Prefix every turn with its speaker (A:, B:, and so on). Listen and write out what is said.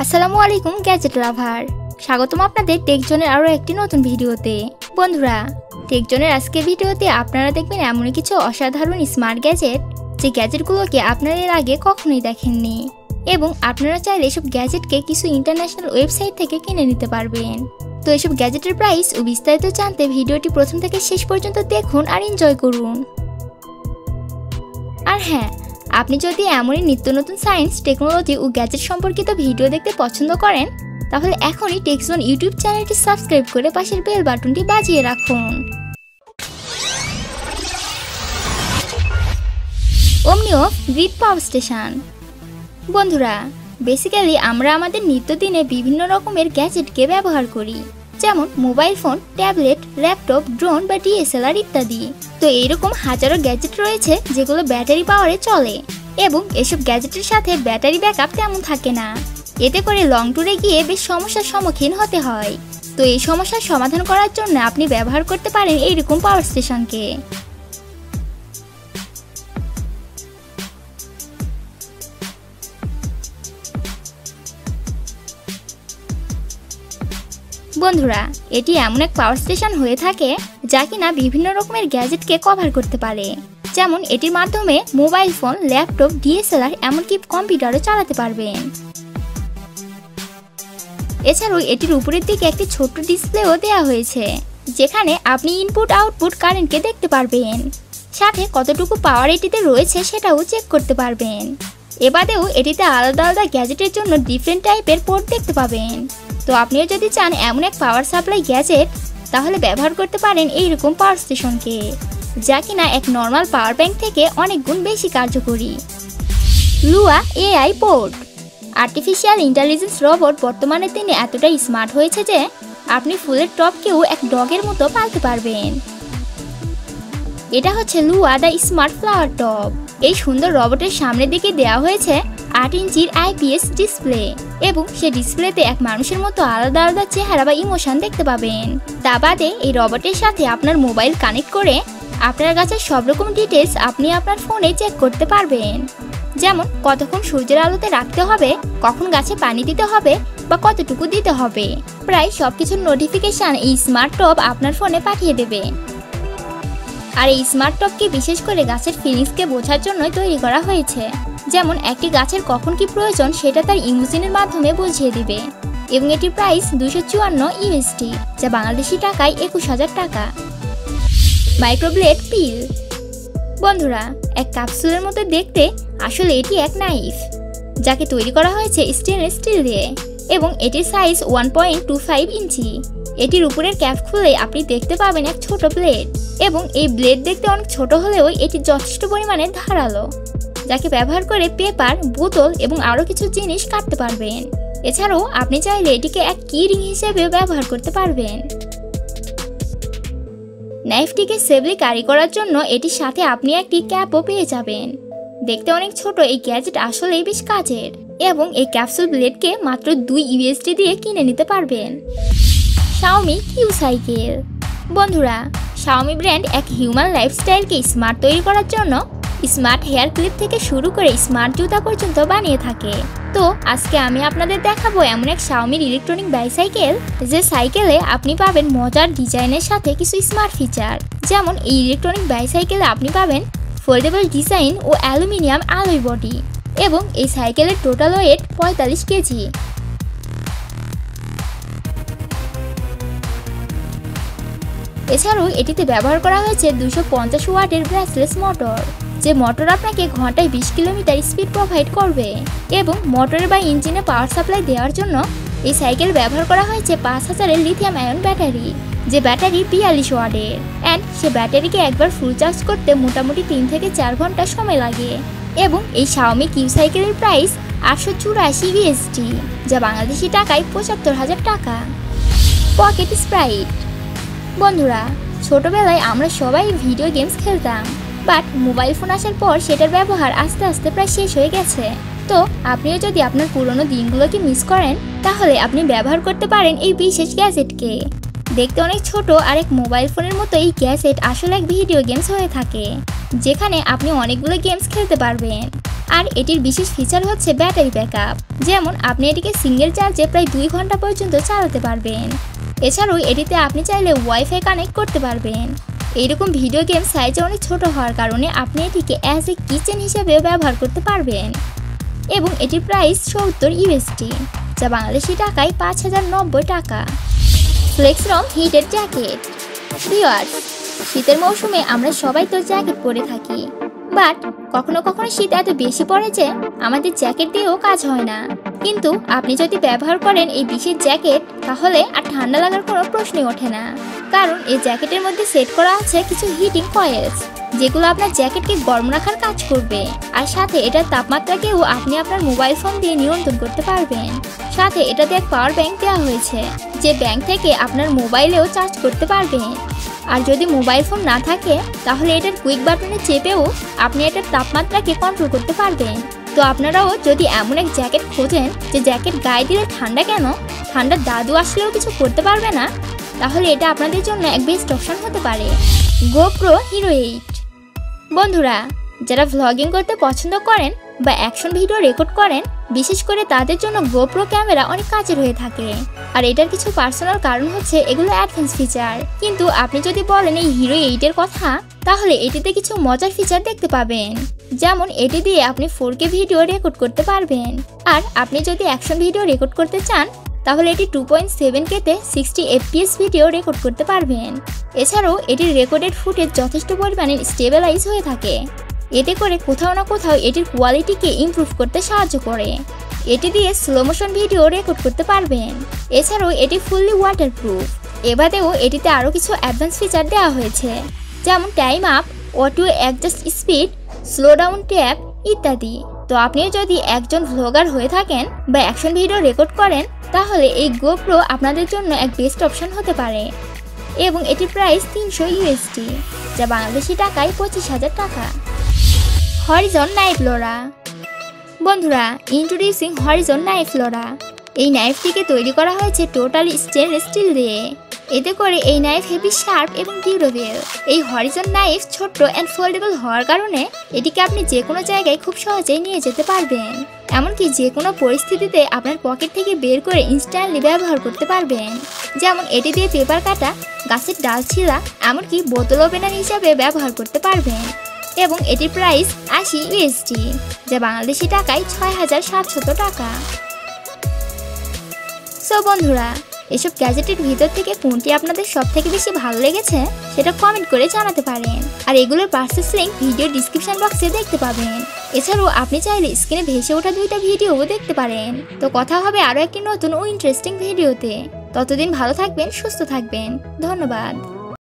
A: আসসালামু আলাইকুম গ্যাজেট লাভার স্বাগতম আপনাদের টেকজনের আরও একটি নতুন ভিডিওতে। বন্ধুরা টেকজনের আজকে ভিডিওতে আপনারা দেখবেন এমন কিছু অসাধারণ স্মার্ট গ্যাজেট যে গ্যাজেটগুলোকে আপনারা এর আগে কখনোই দেখেননি। এবং আপনারা চাইলে এসব গ্যাজেটকে কিছু ইন্টারন্যাশনাল ওয়েবসাইট থেকে কিনে নিতে পারবেন। তো এসব গ্যাজেটের প্রাইস ও বিস্তারিত জানতে ভিডিওটি প্রথম থেকে শেষ পর্যন্ত দেখুন আর এনজয় করুন। আর হ্যাঁ আপনি যদি এমনই নিত্য নতুন সায়েন্স টেকনোলজি ও গ্যাজেট সম্পর্কিত ভিডিও দেখতে পছন্দ করেন, তাহলে এখনই টেক্সন ইউটিউব চ্যানেলটি সাবস্ক্রাইব করে পাশের বেল বাটনটি বাজিয়ে রাখুন। অমনিও গ্রিড পাওয়ার স্টেশন বন্ধুরা বেসিক্যালি আমরা আমাদের নিত্যদিনে বিভিন্ন রকমের গ্যাজেটকে ব্যবহার করি। যেমন mobile phone, tablet, laptop, drone বা ডিএসএলআর ইত্যাদি। তো এইরকম হাজারো গ্যাজেট রয়েছে যেগুলো ব্যাটারি পাওয়ারে চলে এবং এসব গ্যাজেটের সাথে ব্যাটারি ব্যাকআপ তেমন থাকে না। এতে করে লং ট্যুরে গিয়ে বেশ সমস্যার সম্মুখীন হতে হয়। তো এই সমস্যার সমাধান করার জন্য আপনি ব্যবহার করতে পারেন এইরকম পাওয়ার স্টেশনকে। বন্ধুরা, এটি এমন এক পাওয়ার স্টেশন হয়ে থাকে যা কিনা বিভিন্ন রকমের গ্যাজেটকে কভার করতে পারে। যেমন এটির মাধ্যমে মোবাইল ফোন ল্যাপটপ ডিএসএলআর এমনকি কম্পিউটারও চালাতে পারবেন। এছাড়াও এটির উপরের দিকে একটি ছোট্ট ডিসপ্লেও দেওয়া হয়েছে, যেখানে আপনি ইনপুট আউটপুট কারেন্টকে দেখতে পারবেন। সাথে কতটুকু পাওয়ার এটিতে রয়েছে সেটাও চেক করতে পারবেন। এবারেও এটিতে আলাদা আলাদা গ্যাজেটের জন্য ডিফারেন্ট টাইপের পোর্ট দেখতে পাবেন। তো আপনিও যদি চান এমন এক পাওয়ার সাপ্লাই গ্যাজেট তাহলে ব্যবহার করতে পারেন এইরকম পাওয়ার স্টেশনকে যা কিনা এক নর্মাল পাওয়ার ব্যাংক থেকে অনেক গুণ বেশি কার্যকরী। Lua AI pot artificial intelligence robot বর্তমানে তিনি এতটাই স্মার্ট হয়েছে যে, আপনি ফুলের টপকেও এক ডগের মতো পালতে পারবেন। এটা হচ্ছে Lua the smart flower top এই সুন্দর রবটের সামনের দিকে দেওয়া হয়েছে আট ইঞ্চির আইপিএস ডিসপ্লে এবং সে ডিসপ্লেতে এক মানুষের মতো আলাদা আলাদা চেহারা বা ইমোশন দেখতে পাবেন। তা বাদে এই রবটের সাথে আপনার মোবাইল কানেক্ট করে আপনার গাছের সব রকম ডিটেলস আপনি আপনার ফোনে চেক করতে পারবেন। যেমন, কতক্ষণ সূর্যের আলোতে রাখতে হবে, কখন গাছে পানি দিতে হবে বা কতটুকু দিতে হবে। প্রায় সব কিছুর নোটিফিকেশান এই স্মার্ট টপ আপনার ফোনে পাঠিয়ে দেবে। আর এই স্মার্ট টপকে বিশেষ করে গাছের ফিলিংসকে বোঝার জন্যই তৈরি করা হয়েছে। যেমন একটি গাছের কখন কি প্রয়োজন সেটা তার ইমোজিনের মাধ্যমে বুঝিয়ে দিবে। এবং এটির প্রাইস দুশো চুয়ান্ন ইউএসটি যা বাংলাদেশি টাকায় একুশ হাজার টাকা। মাইক্রোব্লেড পিল। বন্ধুরা, এক ক্যাপসুলের মতো দেখতে আসলে এটি এক নাইফ, যাকে তৈরি করা হয়েছে স্টেনলেস স্টিল দিয়ে, এবং এটির size one point two five inch. এটির উপরের ক্যাপ খুলে আপনি দেখতে পাবেন এক ছোট ব্লেড, এবং এই ব্লেড দেখতে অনেক ছোট হলেও এটি যথেষ্ট পরিমাণে ধারালো। যাকে ব্যবহার করে পেপার, বোতল এবং আরও কিছু জিনিস কাটতে পারবেন। এছাড়াও আপনি চাইলে এটিকে এক কি রিং হিসেবে ব্যবহার করতে পারবেন। নাইফটিকে সেবলি ক্যারি করার জন্য এটির সাথে আপনি একটি ক্যাপও পেয়ে যাবেন। দেখতে অনেক ছোট, এই গ্যাজেট আসলেই বেশ কাজের এবং এই ক্যাপসুল ব্লেডকে মাত্র দুই ইউএসডি দিয়ে কিনে নিতে পারবেন। শাওমি কিউ সাইকেল বন্ধুরা শাওমি ব্র্যান্ড এক হিউম্যান লাইফস্টাইলকে স্মার্ট তৈরি করার জন্য স্মার্ট হেয়ার ক্লিপ থেকে শুরু করে স্মার্ট জুতা পর্যন্ত বানিয়ে থাকে। তো, আজকে আমি আপনাদের দেখাবো এমন এক শাওমির ইলেকট্রনিক বাইসাইকেল যে সাইকেলে আপনি পাবেন মজার ডিজাইনের সাথে কিছু স্মার্ট ফিচার যেমন, এই ইলেকট্রনিক বাইসাইকেলে আপনি পাবেন ফোল্ডেবল ডিজাইন ও অ্যালুমিনিয়াম আলোই বডি এবং এই সাইকেলের টোটাল ওয়েট পঁয়তাল্লিশ কেজি। এছাড়াও এটিতে ব্যবহার করা হয়েছে দুশো পঞ্চাশ ওয়াটের ব্রেসলেস মোটর যে মোটর আপনাকে ঘন্টায় বিশ কিলোমিটার স্পিড প্রোভাইড করবে এবং মোটর বা ইঞ্জিনে পাওয়ার সাপ্লাই দেওয়ার জন্য এই সাইকেল ব্যবহার করা হয়েছে পাঁচ হাজারের লিথিয়াম আয়ন ব্যাটারি যে ব্যাটারি বিয়াল্লিশ ওয়ার্ডের অ্যান্ড সে ব্যাটারিকে একবার ফুল চার্জ করতে মোটামুটি তিন থেকে চার ঘণ্টা সময় লাগে। এবং এই শাওমি কিউ সাইকেলের প্রাইস আটশো চুরাশি বিএসটি যা বাংলাদেশি টাকায় পঁচাত্তর হাজার টাকা। পকেট স্প্রাইট বন্ধুরা, ছোটবেলায় আমরা সবাই ভিডিও গেমস খেলতাম। বাট মোবাইল ফোন আসার পর সেটার ব্যবহার আস্তে আস্তে প্রায় শেষ হয়ে গেছে। তো আপনিও যদি আপনার পুরনো দিনগুলোকে মিস করেন, তাহলে আপনি ব্যবহার করতে পারেন এই বিশেষ গ্যাজেটকে দেখতে অনেক ছোট আর এক মোবাইল ফোনের মতো এই গ্যাজেট আসলে এক ভিডিও গেমস হয়ে থাকে, যেখানে আপনি অনেকগুলো গেমস খেলতে পারবেন। আর এটির বিশেষ ফিচার হচ্ছে ব্যাটারি ব্যাকআপ যেমন আপনি এটিকে সিঙ্গেল চার্জে প্রায় দুই ঘণ্টা পর্যন্ত চালাতে পারবেন। এছাড়াও এটিতে আপনি চাইলে ওয়াইফাই কানেক্ট করতে পারবেন। এইরকম ভিডিও গেম সাইজে অনেক ছোট হওয়ার কারণে আপনি এটিকে অ্যাজ এ কিচেন হিসেবে ব্যবহার করতে পারবেন। এবং এটির প্রাইস সত্তর ইউএসটি যা বাংলাদেশি টাকায় পাঁচ হাজার নব্বই টাকা। ফ্লেক্সরম হিটের জ্যাকেট ভিওয়ার্স শীতের মৌসুমে আমরা সবাই তো জ্যাকেট পরে থাকি। বাট কখনো কখনো শীত এত বেশি পড়ে যে আমাদের জ্যাকেট দিয়েও কাজ হয় না। কিন্তু আপনি যদি ব্যবহার করেন এই বিশেষ জ্যাকেট, তাহলে আর ঠান্ডা লাগার কোনো প্রশ্নই ওঠে না। কারণ এই জ্যাকেটের মধ্যে সেট করা আছে কিছু হিটিং কয়েলস, যেগুলো আপনার জ্যাকেটকে গরম রাখার কাজ করবে। আর সাথে এটার তাপমাত্রাকেও আপনি আপনার মোবাইল ফোন দিয়ে নিয়ন্ত্রণ করতে পারবেন। সাথে এটাতে এক পাওয়ার ব্যাংক দেওয়া হয়েছে, যে ব্যাংক থেকে আপনার মোবাইলেও চার্জ করতে পারবেন আর যদি মোবাইল ফোন না থাকে, তাহলে এটার কুইক বাটনে চেপেও আপনি এটার তাপমাত্রাকে কন্ট্রোল করতে পারবেন। তো আপনারাও যদি এমন এক জ্যাকেট খোঁজেন যে জ্যাকেট গায়ে দিলে ঠান্ডা কেন? ঠান্ডার দাদু আসলেও কিছু করতে পারবে না? তাহলে এটা আপনাদের জন্য এক বেস্ট অপশন হতে পারে। গোপ্রো হিরো এইট বন্ধুরা, যারা ভ্লগিং করতে পছন্দ করেন বা অ্যাকশন ভিডিও রেকর্ড করেন বিশেষ করে তাদের জন্য গোপ্রো ক্যামেরা অনেক কাজের হয়ে থাকে। আর এটার কিছু পার্সোনাল কারণ হচ্ছে এগুলো অ্যাডভান্স ফিচার কিন্তু আপনি যদি বলেন এই হিরো এইটের কথা, তাহলে এটিতে কিছু মজার ফিচার দেখতে পাবেন। যেমন এটি দিয়ে আপনি ফোর কে ভিডিও রেকর্ড করতে পারবেন। আর আপনি যদি অ্যাকশন ভিডিও রেকর্ড করতে চান, তাহলে এটি টু পয়েন্ট সেভেন কেতে সিক্সটি এফপিএস ভিডিও রেকর্ড করতে পারবেন। এছাড়াও এটির রেকর্ডেড ফুটেজ যথেষ্ট পরিমাণে স্টেবিলাইজ হয়ে থাকে। এতে করে কোথাও না কোথাও এটির কোয়ালিটিকে ইমপ্রুভ করতে সাহায্য করে। এটি দিয়ে স্লো মোশন ভিডিও রেকর্ড করতে পারবেন। এছাড়াও এটি ফুললি ওয়াটারপ্রুফ এবারেও এটিতে আরও কিছু অ্যাডভান্স ফিচার দেওয়া হয়েছে, যেমন time up auto adjust speed slow down tap ইত্যাদি। তো আপনিও যদি একজন ভ্লগার হয়ে থাকেন বা অ্যাকশন ভিডিও রেকর্ড করেন, তাহলে এই গোপ্রো আপনাদের জন্য এক বেস্ট অপশন হতে পারে। এবং এটির প্রাইস তিনশো ইউএসডি যা বাংলাদেশি টাকায় পঁচিশ হাজার টাকা। হরিজন নাইফলোরা বন্ধুরা ইন্ট্রোডিউসিং হরিজন নাইফলোরা এই নাইফটিকে তৈরি করা হয়েছে টোটাল স্টেনলেস স্টিল দিয়ে। এতে করে এই নাইফ হেভি শার্প এবং ডিউরেবল এই হরিজন নাইফ ছোট্ট অ্যান্ড ফোল্ডেবল হওয়ার কারণে এটিকে আপনি যে কোনো জায়গায় খুব সহজেই নিয়ে যেতে পারবেন। এমনকি যে কোনো পরিস্থিতিতে আপনার পকেট থেকে বের করে ইনস্ট্যান্টলি ব্যবহার করতে পারবেন। যেমন এটি দিয়ে পেপার কাটা, গাছের ডাল ছিঁড়া, এমনকি বোতল ওপেনার হিসাবে ব্যবহার করতে পারবেন। এবং এটির প্রাইস আশি ইউএসডি যা বাংলাদেশি টাকায় ছয় হাজার সাতশত টাকা। সো বন্ধুরা, এসব গ্যাজেটের ভিতর থেকে কোনটি আপনাদের সব থেকে বেশি ভালো লেগেছে সেটা কমেন্ট করে জানাতে পারেন। আর এগুলোর পার্সেস লিঙ্ক ভিডিও ডিসক্রিপশন বক্সে দেখতে পাবেন। এছাড়াও আপনি চাইলে স্ক্রিনে ভেসে ওঠা দুইটা ভিডিও দেখতে পারেন। তো কথা হবে আরও একটি নতুন ও ইন্টারেস্টিং ভিডিওতে ততদিন ভালো থাকবেন, সুস্থ থাকবেন। ধন্যবাদ।